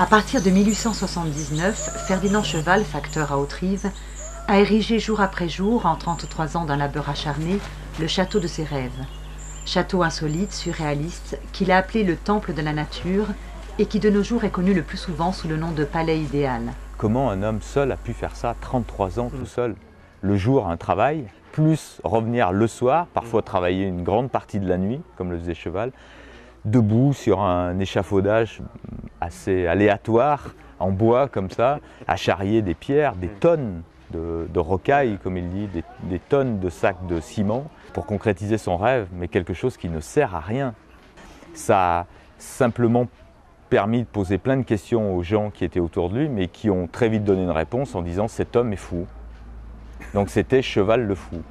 À partir de 1879, Ferdinand Cheval, facteur à Autrive, a érigé jour après jour, en 33 ans d'un labeur acharné, le château de ses rêves. Château insolite, surréaliste, qu'il a appelé le temple de la nature et qui de nos jours est connu le plus souvent sous le nom de palais idéal. Comment un homme seul a pu faire ça, 33 ans tout seul? Le jour, un travail, plus revenir le soir, parfois travailler une grande partie de la nuit, comme le faisait Cheval, debout sur un échafaudage assez aléatoire, en bois comme ça, à charrier des pierres, des tonnes de, rocailles, comme il dit, des, tonnes de sacs de ciment pour concrétiser son rêve, mais quelque chose qui ne sert à rien. Ça a simplement permis de poser plein de questions aux gens qui étaient autour de lui, mais qui ont très vite donné une réponse en disant cet homme est fou. Donc c'était Cheval le fou.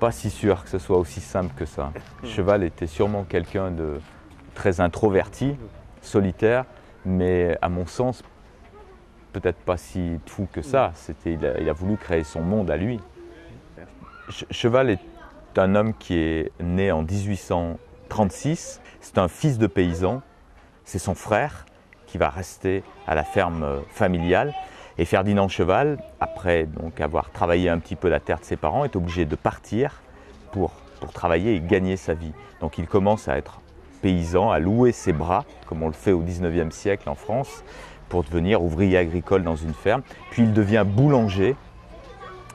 Pas si sûr que ce soit aussi simple que ça. Cheval était sûrement quelqu'un de très introverti, solitaire, mais à mon sens, peut-être pas si fou que ça. C'était, il a, voulu créer son monde à lui. Cheval est un homme qui est né en 1836. C'est un fils de paysan. C'est son frère qui va rester à la ferme euh, familiale. Et Ferdinand Cheval, après donc avoir travaillé un petit peu la terre de ses parents, est obligé de partir pour, pour travailler et gagner sa vie. Donc il commence à être paysan, à louer ses bras, comme on le fait au 19e siècle en France, pour devenir ouvrier agricole dans une ferme. Puis il devient boulanger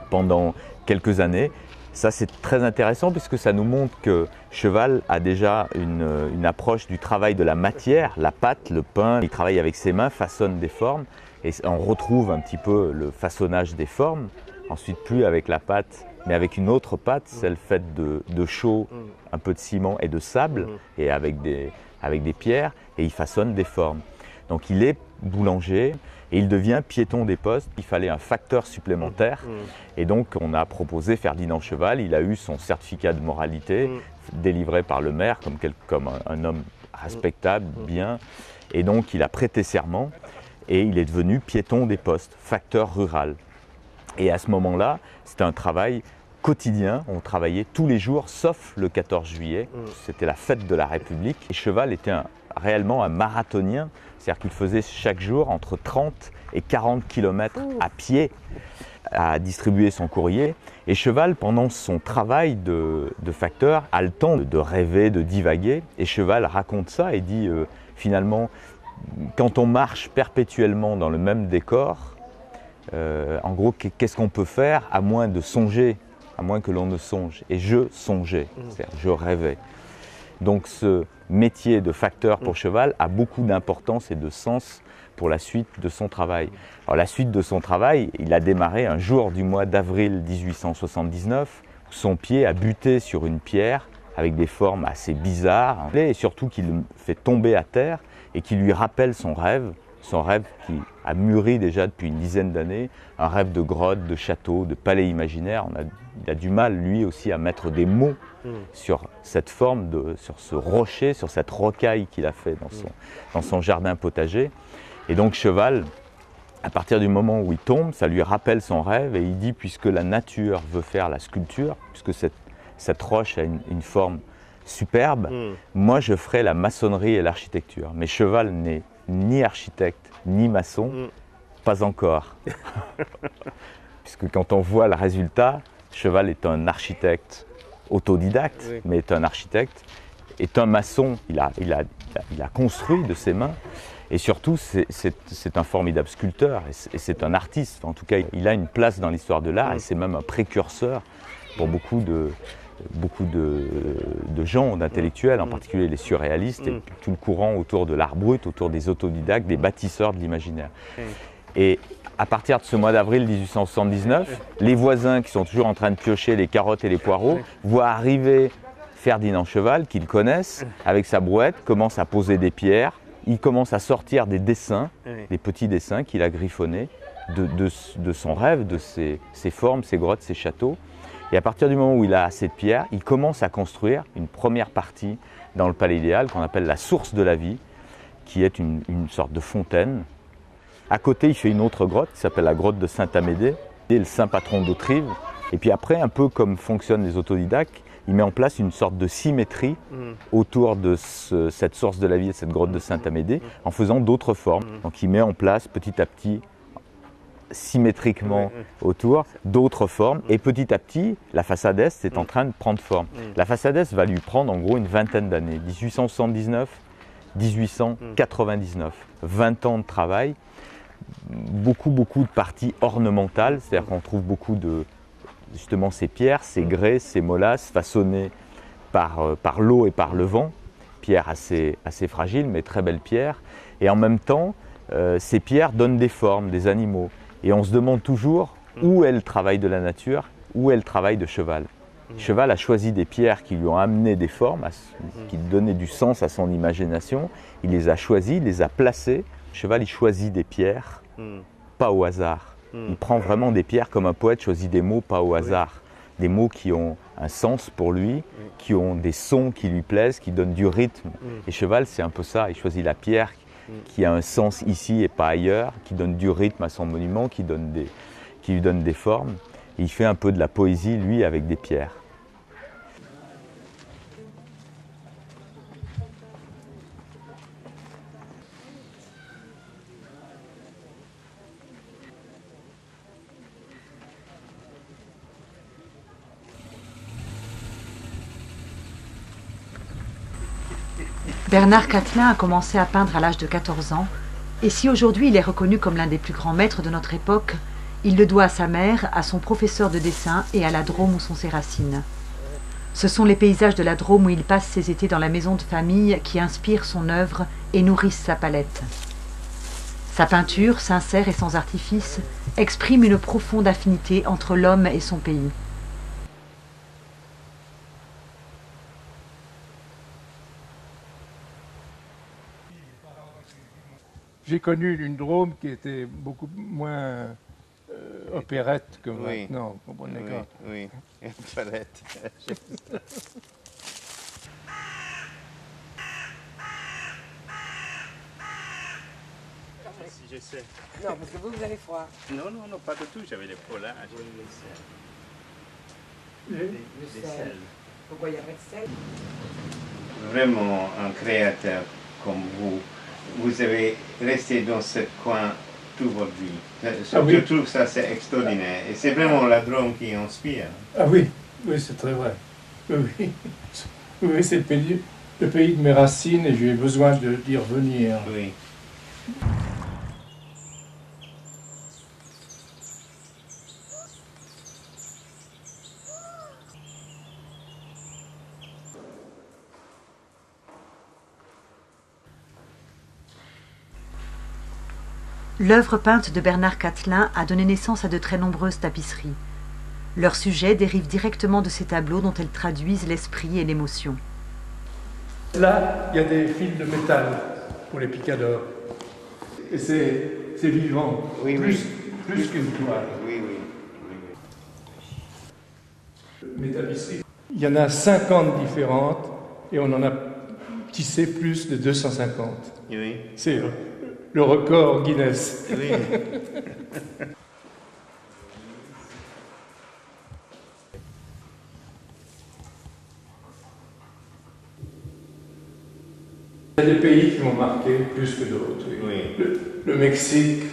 pendant quelques années. Ça, c'est très intéressant puisque ça nous montre que Cheval a déjà une, une, approche du travail de la matière, la pâte, le pain. Il travaille avec ses mains, façonne des formes et on retrouve un petit peu le façonnage des formes. Ensuite, plus avec la pâte, mais avec une autre pâte, celle faite de, de chaux, un peu de ciment et de sable, et avec des, avec des pierres, et il façonne des formes. Donc il est boulanger et il devient piéton des postes. Il fallait un facteur supplémentaire. Mmh. Et donc on a proposé Ferdinand Cheval. Il a eu son certificat de moralité mmh. délivré par le maire comme, comme un, homme respectable, bien. Et donc il a prêté serment et il est devenu piéton des postes, facteur rural. Et à ce moment-là, c'était un travail quotidien. On travaillait tous les jours, sauf le 14 juillet. C'était la fête de la République. Et Cheval était réellement un marathonien c'est-à-dire qu'il faisait chaque jour entre 30 et 40 km à pied à distribuer son courrier. Et Cheval, pendant son travail de, facteur, a le temps de rêver, de divaguer. Et Cheval raconte ça et dit euh, finalement, quand on marche perpétuellement dans le même décor, euh, en gros, qu'est-ce qu'on peut faire à moins de songer, à moins que l'on ne songe? Et je songeais, mmh. c'est-à-dire je rêvais. Donc ce métier de facteur pour mm. cheval a beaucoup d'importance et de sens pour la suite de son travail. Alors la suite de son travail, il a démarré un jour du mois d'avril 1879 où son pied a buté sur une pierre avec des formes assez bizarres et surtout qu'il le fait tomber à terre et qui lui rappelle son rêve, son rêve qui a mûri déjà depuis une dizaine d'années, un rêve de grotte, de château, de palais imaginaire. On a, il a du mal lui aussi à mettre des mots Hmm. sur cette forme, de, sur ce rocher, sur cette rocaille qu'il a fait dans son, hmm. dans son jardin potager. Et donc Cheval, à partir du moment où il tombe, ça lui rappelle son rêve et il dit puisque la nature veut faire la sculpture, puisque cette, cette roche a une, forme superbe, hmm. moi je ferai la maçonnerie et l'architecture. Mais Cheval n'est ni architecte ni maçon, pas encore. puisque quand on voit le résultat, Cheval est un architecte autodidacte, mais est un architecte, est un maçon, il a, il a, il a construit de ses mains, et surtout c'est un formidable sculpteur, et c'est un artiste, en tout cas il a une place dans l'histoire de l'art, et c'est même un précurseur pour beaucoup de, beaucoup de, de gens, d'intellectuels, en particulier les surréalistes, et tout le courant autour de l'art brut, autour des autodidactes, des bâtisseurs de l'imaginaire. Et à partir de ce mois d'avril 1879, les voisins qui sont toujours en train de piocher les carottes et les poireaux voient arriver Ferdinand Cheval, qu'ils connaissent, avec sa brouette, commence à poser des pierres. Il commence à sortir des dessins, des petits dessins qu'il a griffonnés de, son rêve, de ses, formes, ses grottes, ses châteaux. Et à partir du moment où il a assez de pierres, il commence à construire une première partie dans le palais idéal qu'on appelle la source de la vie, qui est une sorte de fontaine à côté, il fait une autre grotte qui s'appelle la grotte de Saint-Amédée, le saint patron d'Autrive. Et puis après, un peu comme fonctionnent les autodidactes, il met en place une sorte de symétrie Mm. autour de ce- cette source de la vie, cette grotte de Saint-Amédée, en faisant d'autres formes. Mm. Donc il met en place petit à petit, symétriquement Oui, oui. autour, d'autres formes. Et petit à petit, la façade est est en train de prendre forme. La façade est va lui prendre en gros une vingtaine d'années. 1879, 1899. 20 ans de travail. Beaucoup, beaucoup de parties ornementales. C'est-à-dire qu'on trouve beaucoup de, justement, ces pierres, ces grès, ces molasses façonnées par, euh, par l'eau et par le vent. Pierres assez, assez fragiles, mais très belles pierres. Et en même temps, euh, ces pierres donnent des formes, des animaux. Et on se demande toujours où est le travail de la nature, où est le travail de cheval. Cheval a choisi des pierres qui lui ont amené des formes, s- qui donnaient du sens à son imagination. Il les a choisies, il les a placées. Cheval, il choisit des pierres, Mm. pas au hasard. Mm. Il prend vraiment des pierres comme un poète choisit des mots, pas au hasard. Des mots qui ont un sens pour lui, qui ont des sons qui lui plaisent, qui donnent du rythme. Et Cheval, c'est un peu ça. Il choisit la pierre qui a un sens ici et pas ailleurs, qui donne du rythme à son monument, qui, donne des, qui lui donne des formes. Il fait un peu de la poésie, lui, avec des pierres. Bernard Catlin a commencé à peindre à l'âge de 14 ans, et si aujourd'hui il est reconnu comme l'un des plus grands maîtres de notre époque, il le doit à sa mère, à son professeur de dessin et à la Drôme où sont ses racines. Ce sont les paysages de la Drôme où il passe ses étés dans la maison de famille qui inspirent son œuvre et nourrissent sa palette. Sa peinture, sincère et sans artifice, exprime une profonde affinité entre l'homme et son pays. J'ai connu une Drôme qui était beaucoup moins euh, opérette que Oui. maintenant. vous comprenez, Oui, oui. Si j'essaie. Non, parce que vous, vous avez froid. Non, non, non, pas du tout. J'avais les polards. Le sel. Pourquoi il n'y a pas de sel? Vraiment un créateur comme vous. Vous avez resté dans ce coin toute votre vie. Je, Ah oui. je trouve ça c'est extraordinaire. Et c'est vraiment la Drôme qui inspire. Ah oui, oui, c'est très vrai. Oui, oui. C'est le pays, le pays de mes racines et j'ai besoin de- d'y revenir. Oui. L'œuvre peinte de Bernard Catlin a donné naissance à de très nombreuses tapisseries. Leur sujet dérive directement de ces tableaux dont elles traduisent l'esprit et l'émotion. Là, il y a des fils de métal pour les picadors. Et c'est c'est vivant, Oui, plus, oui. plus qu'une toile. Oui, oui. oui, Mes tapisseries. Il y en a 50 différentes et on en a tissé plus de 250. oui. Oui. C'est le- record Guinness. oui. Il y a des pays qui m'ont marqué plus que d'autres. Oui. Le, le Mexique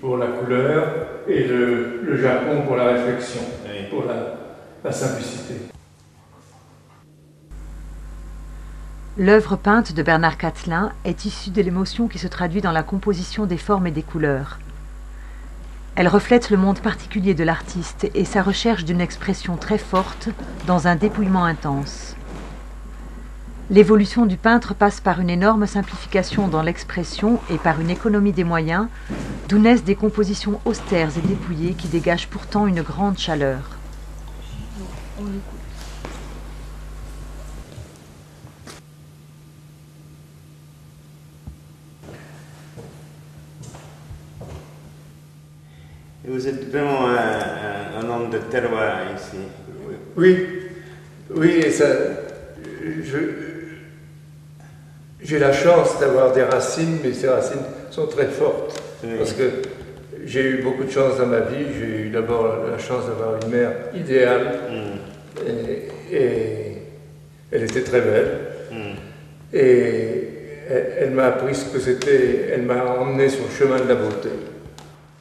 pour la couleur et le, le Japon pour la réflexion, Oui. pour la, la simplicité. L'œuvre peinte de Bernard Catlin est issue de l'émotion qui se traduit dans la composition des formes et des couleurs. Elle reflète le monde particulier de l'artiste et sa recherche d'une expression très forte dans un dépouillement intense. L'évolution du peintre passe par une énorme simplification dans l'expression et par une économie des moyens, d'où naissent des compositions austères et dépouillées qui dégagent pourtant une grande chaleur vous êtes vraiment un, un- un homme de terroir ici. Oui, oui, et ça, je- j'ai la chance d'avoir des racines, mais ces racines sont très fortes. Oui. Parce que j'ai eu beaucoup de chance dans ma vie. J'ai eu d'abord la chance d'avoir une mère idéale Mm. et, et Elle était très belle. Et elle, elle m'a appris ce que c'était. Elle m'a emmené sur le chemin de la beauté.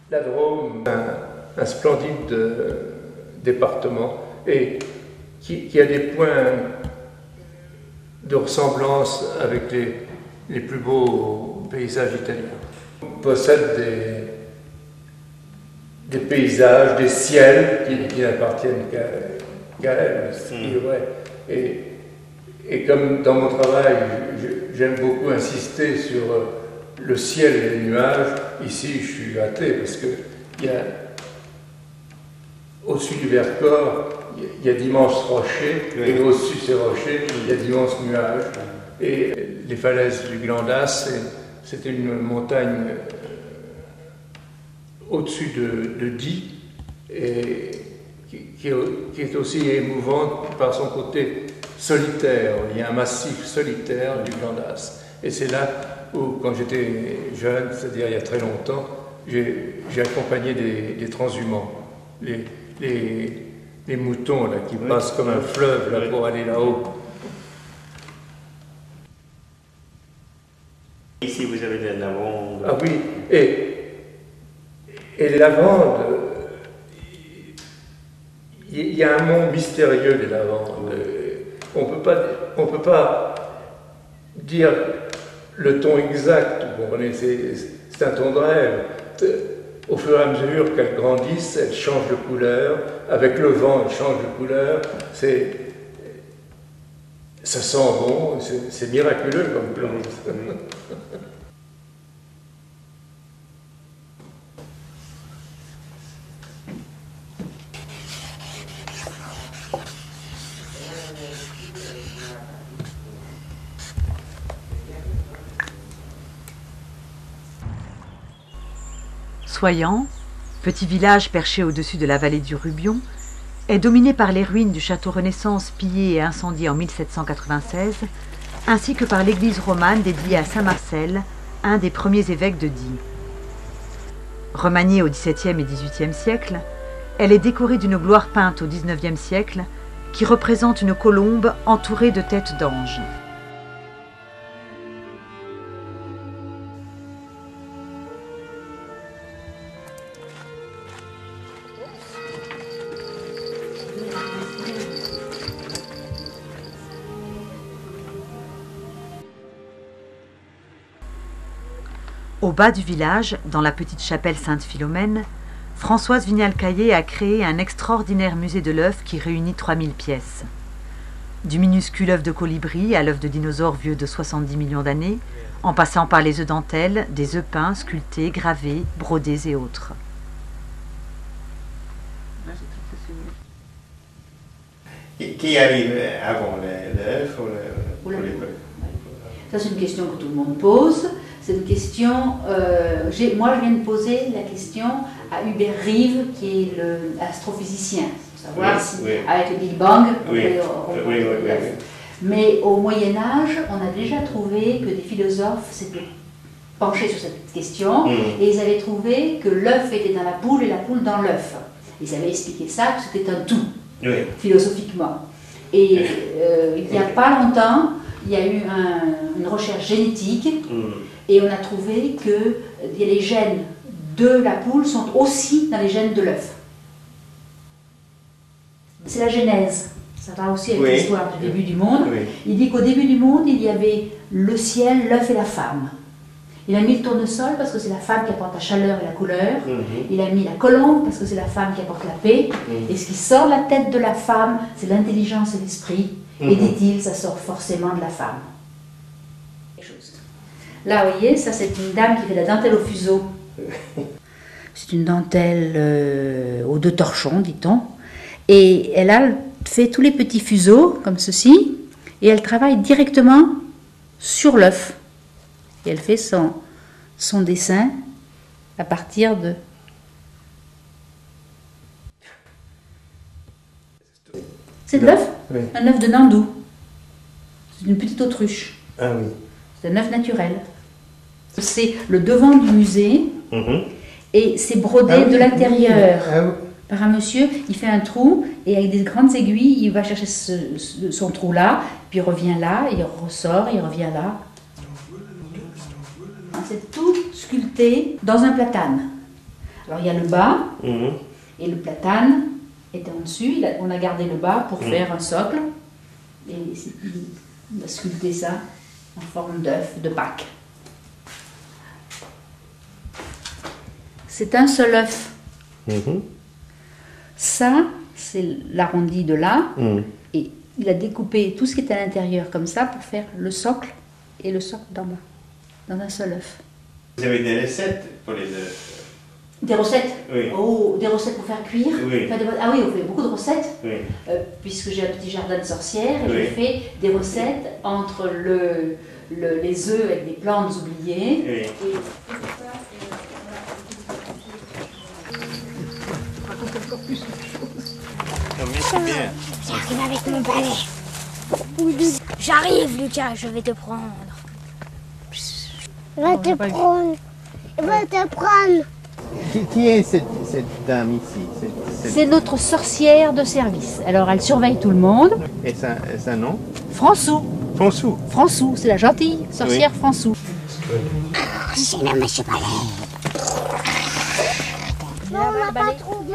La Drôme, un, un splendide euh, département et qui, qui a des points de ressemblance avec les, les plus beaux paysages italiens. On possède des, des paysages, des ciels qui, qui n'appartiennent qu'à qu'à elle. vrai. Et, et comme dans mon travail, j'aime beaucoup insister sur euh, le ciel et les nuages, ici je suis athée parce que il y a, au-dessus du Vercors, il y a- d'immenses rochers, Oui. et au-dessus de ces rochers, il y a d'immenses nuages. Et les falaises du Glandas, c'était une montagne euh, au-dessus de, de Die, et qui, qui est- qui est aussi émouvante par son côté solitaire. Il y a un massif solitaire du Glandas. Et c'est là où, quand j'étais jeune, c'est-à-dire il y a très longtemps, j'ai j'ai accompagné des, des transhumants. Les, les- les moutons là, qui Oui. passent comme un fleuve là, Oui. pour aller là-haut. Ici, vous avez de la lavande? Ah oui, et, et les lavandes, il y a un monde mystérieux des lavandes. On peut pas, on peut pas dire le ton exact, vous comprenez, c'est c'est un ton de rêve. Au fur et à mesure qu'elles grandissent, elles changent de couleur. Avec le vent, elles changent de couleur. Ça sent bon, c'est c'est miraculeux comme plante. Soyant, petit village perché au-dessus de la vallée du Rubion, est dominé par les ruines du château Renaissance pillé et incendié en 1796, ainsi que par l'église romane dédiée à Saint Marcel, un des premiers évêques de Die. Remaniée au XVIIe et XVIIIe siècle, elle est décorée d'une gloire peinte au XIXe siècle qui représente une colombe entourée de têtes d'anges. Au bas du village, dans la petite chapelle Sainte-Philomène, Françoise Vignal-Caillé a créé un extraordinaire musée de l'œuf qui réunit 3000 pièces. Du minuscule œuf de colibri à l'œuf de dinosaure vieux de 70 millions d'années, en passant par les œufs dentelles, des œufs peints, sculptés, gravés, brodés et autres. Qui, arrive avant l'œuf ou. Ça, c'est une question que tout le monde pose. C'est une question. euh, moi, je viens de poser la question à Hubert Rive, qui est l'astrophysicien, pour savoir Oui, si, oui. avec le Big Bang, on Oui. Mais au Moyen Âge, on a déjà trouvé que des philosophes s'étaient penchés sur cette question Mm. et ils avaient trouvé que l'œuf était dans la poule et la poule dans l'œuf. Ils avaient expliqué ça, que c'était un tout Oui. philosophiquement. Et euh, il n'y a pas longtemps, il y a eu un- une recherche génétique Mm. Et on a trouvé que les gènes de la poule sont aussi dans les gènes de l'œuf. C'est la genèse. Ça va aussi avec Oui. l'histoire du début du monde. Oui. Il dit qu'au début du monde, il y avait le ciel, l'œuf et la femme. Il a mis le tournesol parce que c'est la femme qui apporte la chaleur et la couleur. Mhm. Il a mis la colombe parce que c'est la femme qui apporte la paix. Mhm. Et ce qui sort de la tête de la femme, c'est l'intelligence et l'esprit. Et Mhm. dit-il, ça sort forcément de la femme. Là, vous voyez, ça c'est une dame qui fait la dentelle au fuseau. C'est une dentelle euh, aux deux torchons, dit-on. Et elle a fait tous les petits fuseaux, comme ceci, et elle travaille directement sur l'œuf. Et elle fait son, son dessin à partir de... C'est de l'œuf Oui. Un œuf de Nandou. C'est une petite autruche. Ah oui. C'est un œuf naturel. C'est le devant du musée Mhm. et c'est brodé Ah oui, de l'intérieur Ah oui. par un monsieur. Il fait un trou et avec des grandes aiguilles, il va chercher ce- ce- son trou là, puis il revient là, il ressort, il revient là. C'est tout sculpté dans un platane. Alors il y a le bas Mhm. et le platane était en dessus. On a gardé le bas pour faire un socle. Et il a sculpté ça en forme d'œuf, de Pâques. C'est un seul œuf. Mhm. Ça, c'est l'arrondi de là. Mhm. Et il a découpé tout ce qui était à l'intérieur comme ça pour faire le socle et le socle d'en bas, dans un seul œuf. Vous avez des recettes pour les œufs Des recettes? Oui. Oh, des recettes pour faire cuire? Oui. Enfin, des- Ah oui, on fait beaucoup de recettes. Oui. Euh, puisque j'ai un petit jardin de sorcières et Oui. je fais des recettes entre le, le- les œufs avec des plantes oubliées. Oui. Et bien. J'arrive avec mon balai. J'arrive, Lucas, je vais te prendre. Il va te prendre. Il va te prendre. Qui, qui est cette, cette dame ici? Cette- c'est notre sorcière de service. Alors elle surveille tout le monde. Et sa, et sa nom? François, Fonsou. François, c'est la gentille sorcière François. C'est le monsieur balai. Non, on l'a pas trouvé.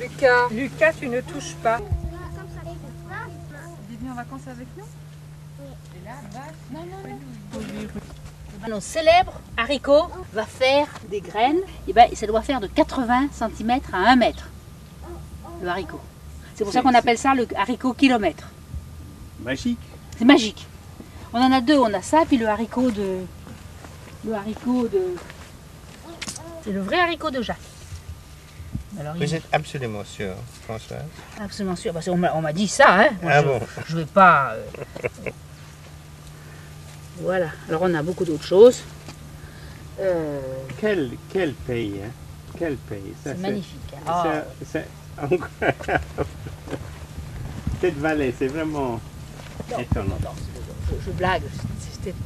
Lucas, Lucas, tu ne touches pas. Nos célèbres haricots va faire des graines. Et ben, ça doit faire de 80 cm à 1 mètre. Le haricot. C'est pour ça qu'on appelle ça le haricot kilomètre. Magique. C'est magique. On en a deux, on a ça, puis le haricot de. Le haricot de. C'est le vrai haricot de Jacques. Alors, Vous êtes absolument sûr, Françoise absolument sûr. Parce qu'on m'a on m'a dit ça, hein. Moi, Ah je, bon je vais pas. euh, Voilà. Alors, on a beaucoup d'autres choses. Euh, Quel, quel pays, hein Quel pays Ça, c'est magnifique. hein. Ah, c'est- c'est- Cette vallée, c'est vraiment étonnant. non, je, je blague.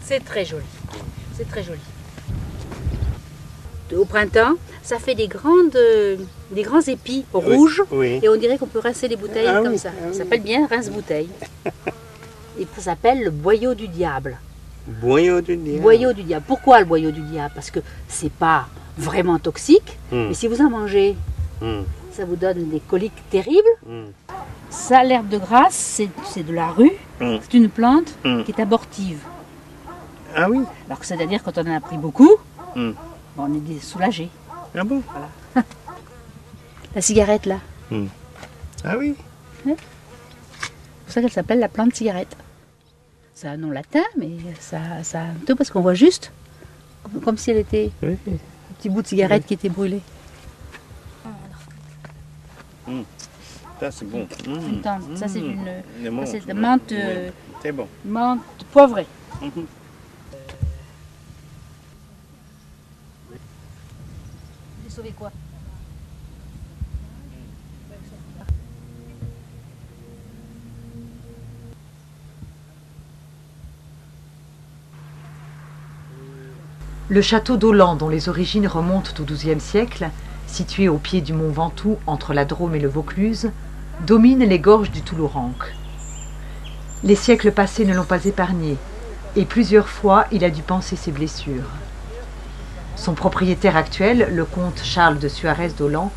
C'est très joli. C'est très joli. Au printemps, ça fait des grandes, des grands épis rouges. Oui. Et on dirait qu'on peut rincer les bouteilles Ah comme oui, ça. ah. Ça s'appelle bien rince-bouteille. Et ça s'appelle le boyau du diable. Boyau du diable. Boyau du diable. Pourquoi le boyau du diable? Parce que c'est pas vraiment toxique, Hmm. mais si vous en mangez, Hmm. ça vous donne des coliques terribles. Hmm. Ça, l'herbe de grâce, c'est de la rue. Hmm. C'est une plante qui est abortive. Ah oui Alors que c'est-à-dire quand on en a pris beaucoup, on est soulagé. Ah bon? La cigarette là, Ah oui? C'est pour ça qu'elle s'appelle la plante cigarette. C'est un nom latin, mais ça, ça tout parce qu'on voit juste, comme- comme si elle était Oui. un petit bout de cigarette qui était brûlé. Ça, c'est bon. Une Hmm. tente. Ça c'est Hmm. une Le ça, menthe, c'est Oui. euh, bon. menthe poivrée. Le château d'Aulan, dont les origines remontent au XIIe siècle, situé au pied du mont Ventoux entre la Drôme et le Vaucluse, domine les gorges du Toulourenc. Les siècles passés ne l'ont pas épargné, et plusieurs fois il a dû panser ses blessures. Son propriétaire actuel, le comte Charles de Suarez d'Aulan,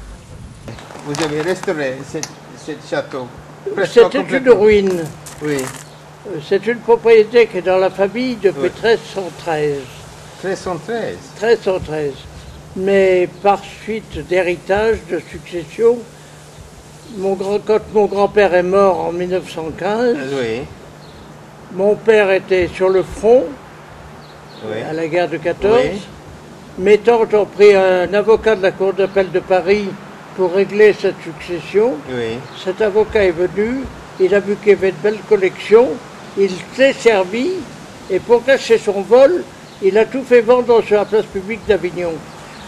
Vous avez restauré ce château C'était une ruine. Oui, C'est une propriété qui est dans la famille depuis Oui. 1313. 1313. 1313. Mais par suite d'héritage, de succession, mon grand, quand mon grand-père est mort en 1915, Oui, mon père était sur le front oui. à la guerre de 14. Ont pris un avocat de la Cour d'appel de Paris pour régler cette succession. Oui, Cet avocat est venu, il a vu qu'il y avait de belles collections, il s'est servi, et pour cacher son vol, il a tout fait vendre sur la place publique d'Avignon.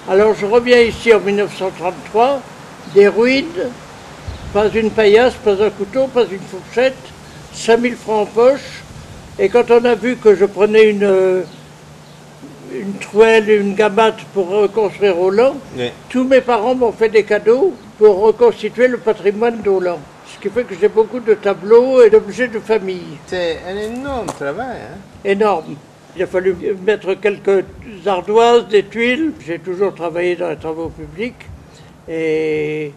Alors je reviens ici en 1933, des ruines, pas une paillasse, pas un couteau, pas une fourchette, 5000 francs en poche. Et quand on a vu que je prenais une, euh, une truelle et une gamate pour reconstruire Roland, Oui. tous mes parents m'ont fait des cadeaux pour reconstituer le patrimoine d'Hollande. Ce qui fait que j'ai beaucoup de tableaux et d'objets de famille. C'est un énorme travail. Hein? Énorme. Il a fallu mettre quelques ardoises, des tuiles. J'ai toujours travaillé dans les travaux publics et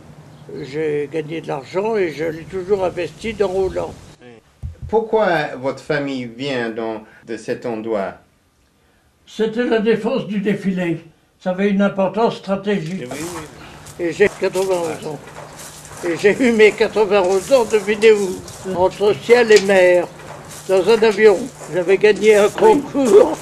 j'ai gagné de l'argent et je l'ai toujours investi dans Hollande. Pourquoi votre famille vient dans, de cet endroit? C'était la défense du défilé. Ça avait une importance stratégique. Et j'ai 91 ans. Et j'ai eu mes 91 ans, devinez où Entre ciel et mer, dans un avion. J'avais gagné un concours.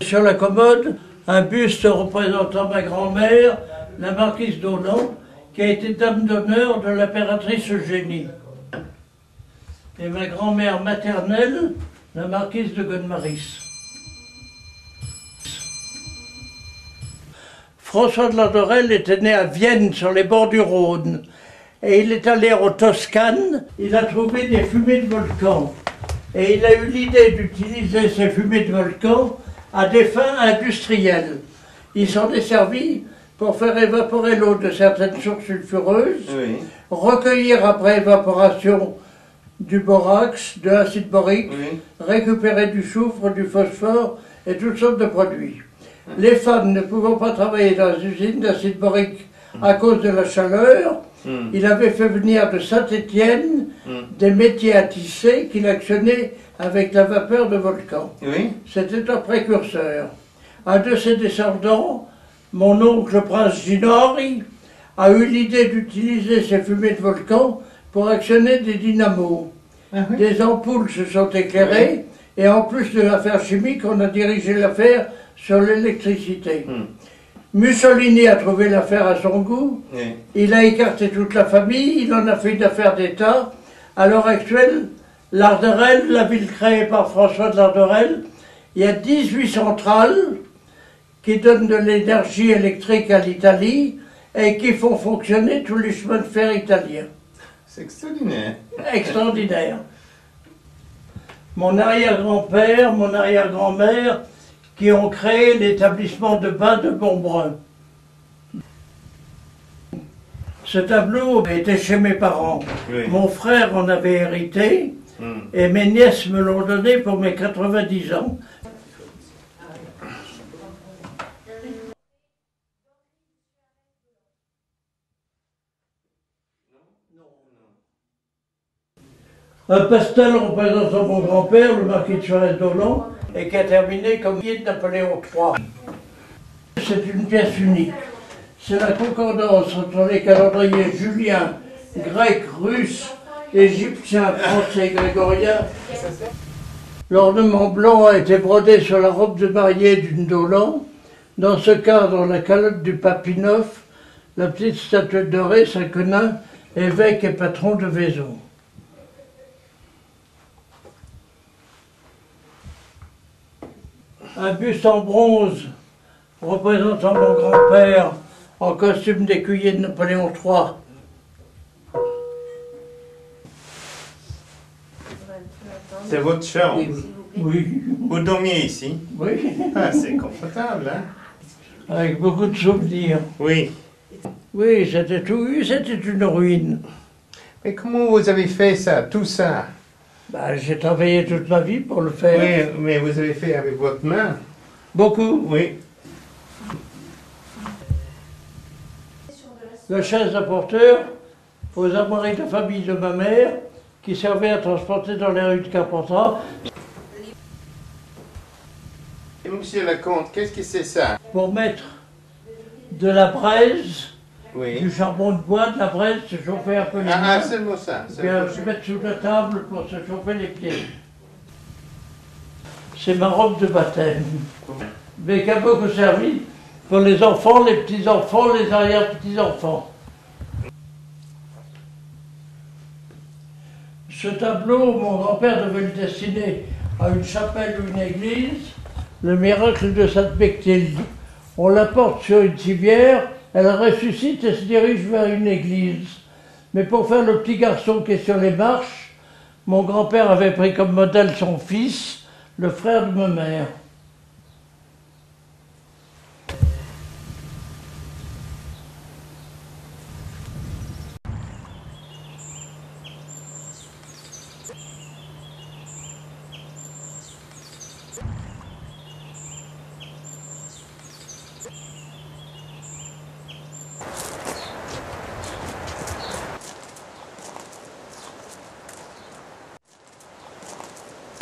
Sur la commode, un buste représentant ma grand-mère, la marquise d'Hollande, qui a été dame d'honneur de l'impératrice Eugénie. Et ma grand-mère maternelle, la marquise de Gonmaris. François de Lardorel était né à Vienne, sur les bords du Rhône. Et il est allé en Toscane, il a trouvé des fumées de volcan. Et il a eu l'idée d'utiliser ces fumées de volcan à des fins industrielles. Il s'en est servi pour faire évaporer l'eau de certaines sources sulfureuses, Oui. recueillir après évaporation du borax, de l'acide borique, Oui. récupérer du soufre, du phosphore et toutes sortes de produits. Les femmes ne pouvant pas travailler dans les usines d'acide borique à cause de la chaleur, Hmm. il avait fait venir de Saint-Étienne Mm. des métiers à tisser qu'il actionnait avec la vapeur de volcan. Oui. C'était un précurseur. Un de ses descendants, mon oncle prince Ginori, a eu l'idée d'utiliser ces fumées de volcan pour actionner des dynamos. Ah oui. Des ampoules se sont éclairées et en plus de l'affaire chimique, on a dirigé l'affaire sur l'électricité. Hmm. Mussolini a trouvé l'affaire à son goût. Oui. Il a écarté toute la famille, il en a fait une affaire d'État. À l'heure actuelle, l'Arderel, la ville créée par François de l'Arderel, il y a 18 centrales qui donnent de l'énergie électrique à l'Italie et qui font fonctionner tous les chemins de fer italiens. C'est extraordinaire. Extraordinaire. Mon arrière-grand-père, mon arrière-grand-mère, qui ont créé l'établissement de bain de Montbrun. Ce tableau était chez mes parents. Oui. Mon frère en avait hérité Hmm. et mes nièces me l'ont donné pour mes 90 ans. Un pastel représentant mon grand-père, le marquis de Suarez d'Hollande, et qui a terminé comme guide de Napoléon III. C'est une pièce unique. C'est la concordance entre les calendriers julien, grec, russe, égyptien, français, grégorien. L'ornement blanc a été brodé sur la robe de mariée d'une Dolan. Dans ce cadre, la calotte du Papinoff, la petite statuette dorée, Saint-Quenin, évêque et patron de Vaison. Un buste en bronze représentant mon grand-père en costume d'écuyer de Napoléon III. C'est votre chambre. Oui, Vous dormiez ici oui, Ah, c'est confortable, hein avec beaucoup de souvenirs. Oui. Oui, c'était tout, c'était une ruine. Mais comment vous avez fait ça, tout ça? Bah, j'ai travaillé toute ma vie pour le faire. Oui, mais vous avez fait avec votre main. Beaucoup. Oui. La chaise à porteur aux armoiries de famille de ma mère qui servait à transporter dans les rues de Carpentras Et monsieur Lecomte, qu'est-ce que c'est ça? Pour mettre de la braise, Oui. du charbon de bois, de la braise, se chauffer un peu les Ah, mains, ah seulement ça. puis euh, se mettre sous la table pour se chauffer les pieds. C'est ma robe de baptême. Mais qui a beaucoup servi pour les enfants, les petits-enfants, les arrière-petits-enfants. Ce tableau, mon grand-père devait le dessiner à une chapelle ou une église, le miracle de Sainte Bechtilde. On la porte sur une civière, elle ressuscite et se dirige vers une église. Mais pour faire le petit garçon qui est sur les marches, mon grand-père avait pris comme modèle son fils, le frère de ma mère.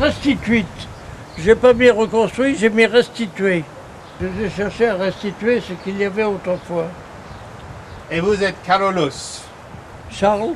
Restituite. J'ai pas mis reconstruit, j'ai mis restitué. J'ai cherché à restituer ce qu'il y avait autrefois. Et vous êtes Carolus. Charles